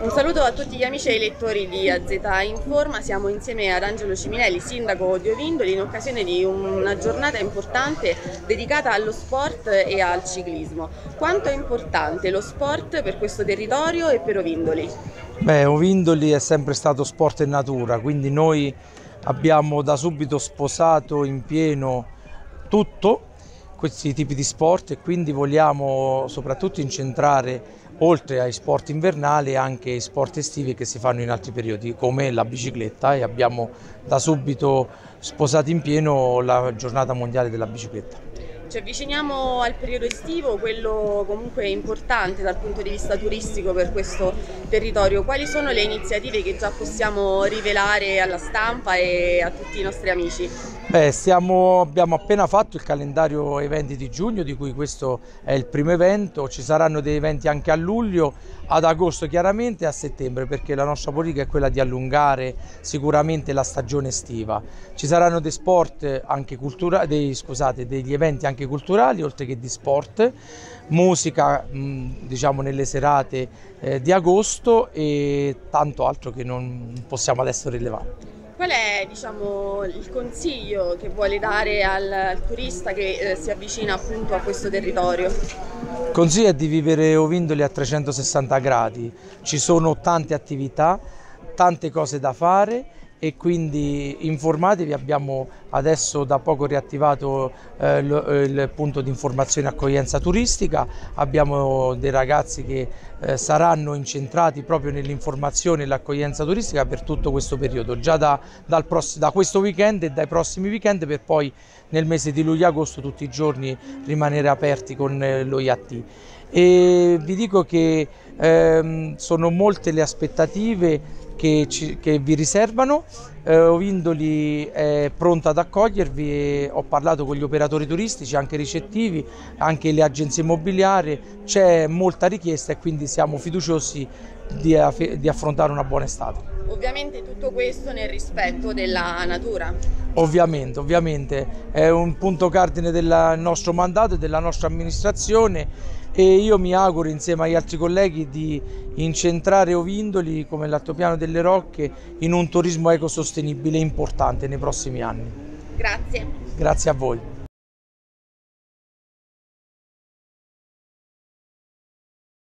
Un saluto a tutti gli amici e i lettori di AZ Informa, siamo insieme ad Angelo Ciminelli, sindaco di Ovindoli, in occasione di una giornata importante dedicata allo sport e al ciclismo. Quanto è importante lo sport per questo territorio e per Ovindoli? Beh, Ovindoli è sempre stato sport e natura, quindi noi abbiamo da subito sposato in pieno tutto questi tipi di sport e quindi vogliamo soprattutto incentrare oltre ai sport invernali anche sport estivi che si fanno in altri periodi come la bicicletta e abbiamo da subito sposato in pieno la giornata mondiale della bicicletta. Ci avviciniamo al periodo estivo, quello comunque importante dal punto di vista turistico per questo territorio. Quali sono le iniziative che già possiamo rivelare alla stampa e a tutti i nostri amici? Beh, stiamo, abbiamo appena fatto il calendario eventi di giugno, di cui questo è il primo evento, ci saranno dei eventi anche a luglio, ad agosto chiaramente e a settembre, perché la nostra politica è quella di allungare sicuramente la stagione estiva. Ci saranno dei sport anche culturali, degli eventi anche culturali, oltre che di sport, musica diciamo nelle serate eh, di agosto e tanto altro che non possiamo adesso rilevare. Qual è diciamo, il consiglio che vuole dare al, al turista che eh, si avvicina appunto a questo territorio? Il consiglio è di vivere Ovindoli a 360 gradi, ci sono tante attività, tante cose da fare e quindi informatevi, abbiamo adesso da poco riattivato eh, il, il, punto di informazione e accoglienza turistica, abbiamo dei ragazzi che eh, saranno incentrati proprio nell'informazione e l'accoglienza turistica per tutto questo periodo, già da, da questo weekend e dai prossimi weekend per poi nel mese di luglio-agosto tutti i giorni rimanere aperti con eh, lo IAT. E vi dico che ehm, sono molte le aspettative che, ci, che vi riservano. Eh, Ovindoli è pronta ad accogliervi ho parlato con gli operatori turistici, anche ricettivi, anche le agenzie immobiliari, c'è molta richiesta e quindi siamo fiduciosi di, di affrontare una buona estate. Ovviamente tutto questo nel rispetto della natura. Ovviamente, ovviamente è un punto cardine del nostro mandato e della nostra amministrazione e io mi auguro insieme agli altri colleghi di incentrare Ovindoli come l'altopiano delle Rocche in un turismo ecosostenibile importante nei prossimi anni. Grazie. Grazie a voi.